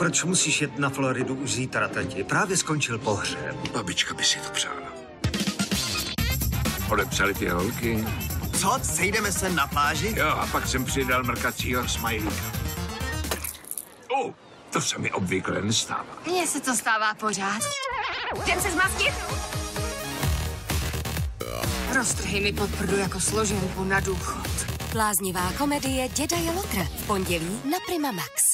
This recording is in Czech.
Proč musíš jet na Floridu už zítra, tati? Právě skončil pohřeb. Babička by si to přála. Odepsali ty holky. Co? Sejdeme se na pláži? Jo, a pak jsem přidal mrkacího smajlíka. Uh, to se mi obvykle nestává. Mně se to stává pořád. Jdem se zmastit? Roztrhej mi podprdu jako složenku na důchod. Bláznivá komedie Děda je Lotr. V pondělí na Prima Max.